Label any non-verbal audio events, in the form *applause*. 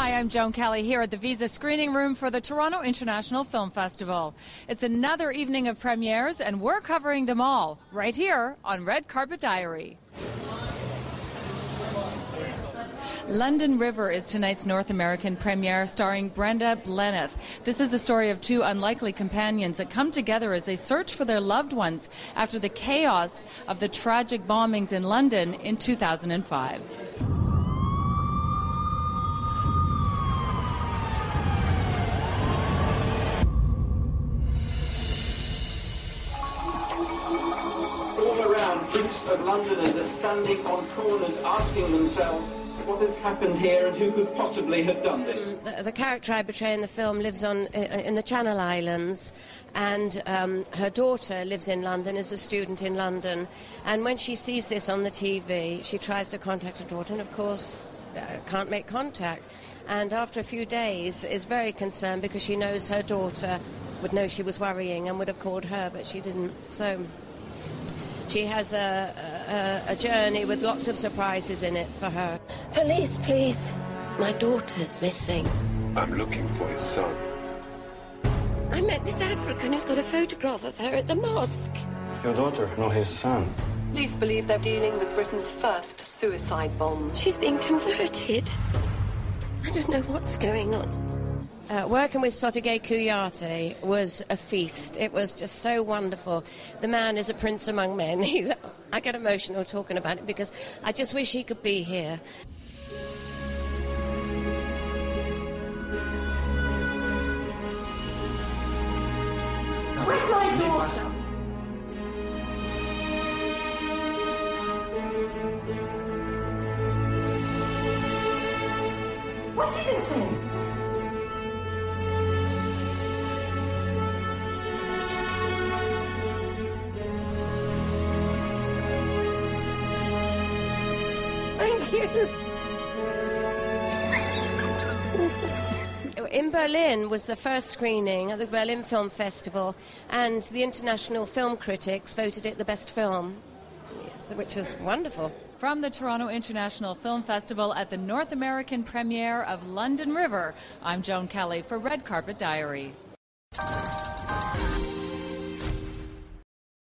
Hi, I'm Joan Kelly here at the Visa screening room for the Toronto International Film Festival. It's another evening of premieres, and we're covering them all right here on Red Carpet Diary. London River is tonight's North American premiere starring Brenda Blethyn. This is the story of two unlikely companions that come together as they search for their loved ones after the chaos of the tragic bombings in London in 2005. Groups of Londoners are standing on corners asking themselves what has happened here and who could possibly have done this. The, the character I portray in the film lives on uh, in the Channel Islands, and um, her daughter lives in London, is a student in London. And when she sees this on the TV, she tries to contact her daughter, and of course, uh, can't make contact. And after a few days, is very concerned because she knows her daughter would know she was worrying and would have called her, but she didn't. So she has a, a, a journey with lots of surprises in it for her. Police, please. My daughter's missing. I'm looking for his son. I met this African who's got a photograph of her at the mosque. Your daughter, no, his son. Police believe they're dealing with Britain's first suicide bombs. She's been converted. I don't know what's going on. Uh, working with Sotigui Kouyaté was a feast. It was just so wonderful. The man is a prince among men. *laughs* He's, I get emotional talking about it because I just wish he could be here. Where's my daughter? What's he been saying? Thank you. In Berlin was the first screening at the Berlin Film Festival, and the international film critics voted it the best film, which was wonderful. From the Toronto International Film Festival at the North American premiere of London River, I'm Joan Kelly for Red Carpet Diary.